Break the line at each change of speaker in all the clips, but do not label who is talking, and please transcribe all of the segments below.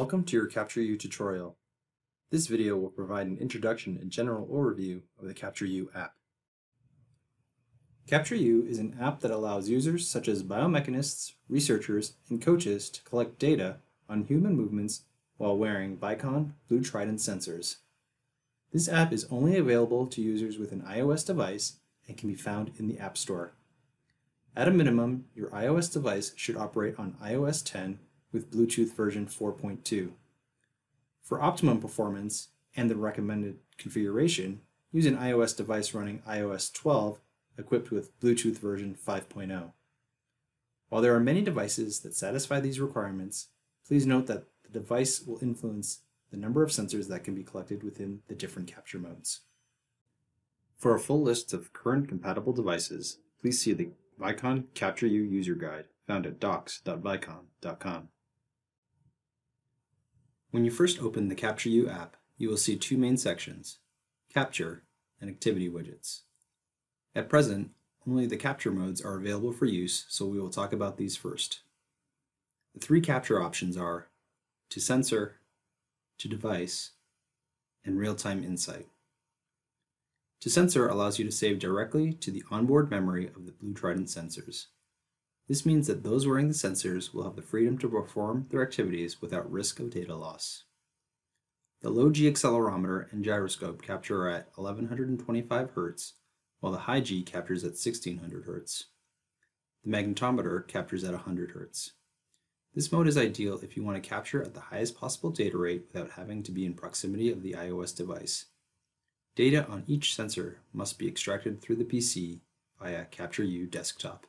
Welcome to your Capture CaptureU tutorial. This video will provide an introduction and general overview of the Capture CaptureU app. Capture CaptureU is an app that allows users such as biomechanists, researchers, and coaches to collect data on human movements while wearing Vicon Blue Trident sensors. This app is only available to users with an iOS device and can be found in the App Store. At a minimum, your iOS device should operate on iOS 10 with Bluetooth version 4.2. For optimum performance and the recommended configuration, use an iOS device running iOS 12 equipped with Bluetooth version 5.0. While there are many devices that satisfy these requirements, please note that the device will influence the number of sensors that can be collected within the different capture modes. For a full list of current compatible devices, please see the Vicon CaptureU user guide found at docs.vicon.com. When you first open the Capture CaptureU app, you will see two main sections, Capture and Activity Widgets. At present, only the capture modes are available for use, so we will talk about these first. The three capture options are to sensor, to device, and real-time insight. To sensor allows you to save directly to the onboard memory of the Blue Trident sensors. This means that those wearing the sensors will have the freedom to perform their activities without risk of data loss. The low G accelerometer and gyroscope capture at 1125 Hz, while the high G captures at 1600 Hz. The magnetometer captures at 100 Hz. This mode is ideal if you want to capture at the highest possible data rate without having to be in proximity of the iOS device. Data on each sensor must be extracted through the PC via CaptureU desktop.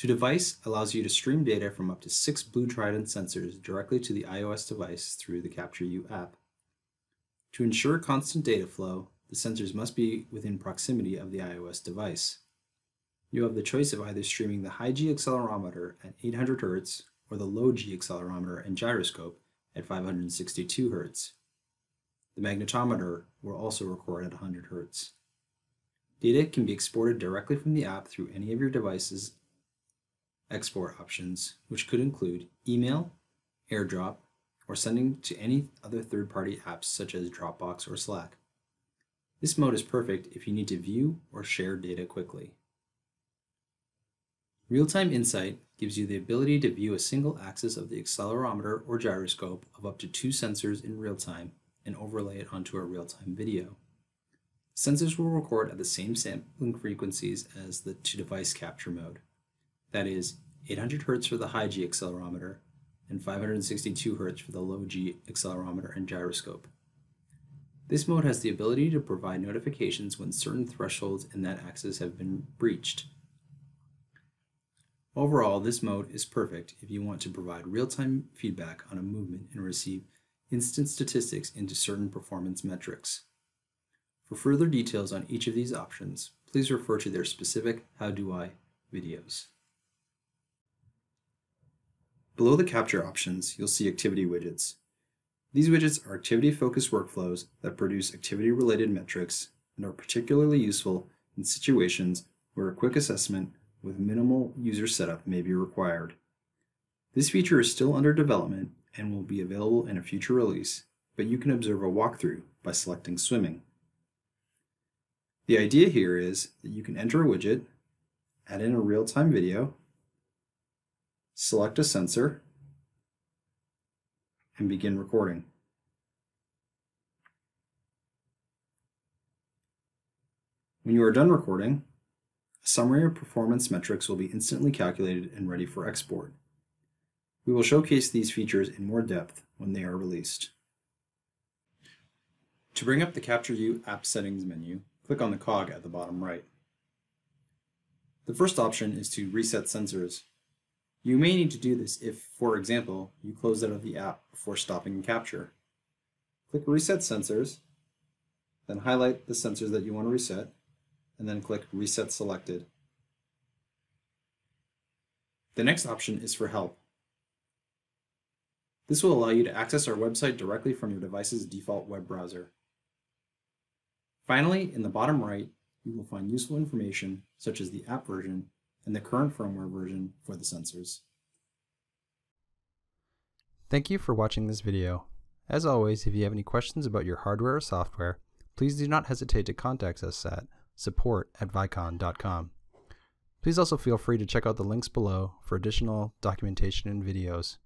To device allows you to stream data from up to six Blue Trident sensors directly to the iOS device through the Capture CaptureU app. To ensure constant data flow, the sensors must be within proximity of the iOS device. You have the choice of either streaming the high G accelerometer at 800 Hz or the low G accelerometer and gyroscope at 562 Hz. The magnetometer will also record at 100 Hz. Data can be exported directly from the app through any of your device's export options, which could include email, AirDrop, or sending to any other third-party apps such as Dropbox or Slack. This mode is perfect if you need to view or share data quickly. Real-time insight gives you the ability to view a single axis of the accelerometer or gyroscope of up to two sensors in real time and overlay it onto a real-time video. Sensors will record at the same sampling frequencies as the to-device capture mode. That is 800 Hz for the high G accelerometer and 562 Hz for the low G accelerometer and gyroscope. This mode has the ability to provide notifications when certain thresholds in that axis have been breached. Overall, this mode is perfect if you want to provide real-time feedback on a movement and receive instant statistics into certain performance metrics. For further details on each of these options, please refer to their specific How Do I videos. Below the capture options, you'll see activity widgets. These widgets are activity-focused workflows that produce activity-related metrics and are particularly useful in situations where a quick assessment with minimal user setup may be required. This feature is still under development and will be available in a future release, but you can observe a walkthrough by selecting swimming. The idea here is that you can enter a widget, add in a real-time video, select a sensor, and begin recording. When you are done recording, a summary of performance metrics will be instantly calculated and ready for export. We will showcase these features in more depth when they are released. To bring up the CaptureU app settings menu, click on the cog at the bottom right. The first option is to reset sensors. You may need to do this if, for example, you close out of the app before stopping capture. Click Reset Sensors, then highlight the sensors that you want to reset, and then click Reset Selected. The next option is for help. This will allow you to access our website directly from your device's default web browser. Finally, in the bottom right, you will find useful information such as the app version and the current firmware version for the sensors.
Thank you for watching this video. As always, if you have any questions about your hardware or software, please do not hesitate to contact us at support at vicon.com. Please also feel free to check out the links below for additional documentation and videos.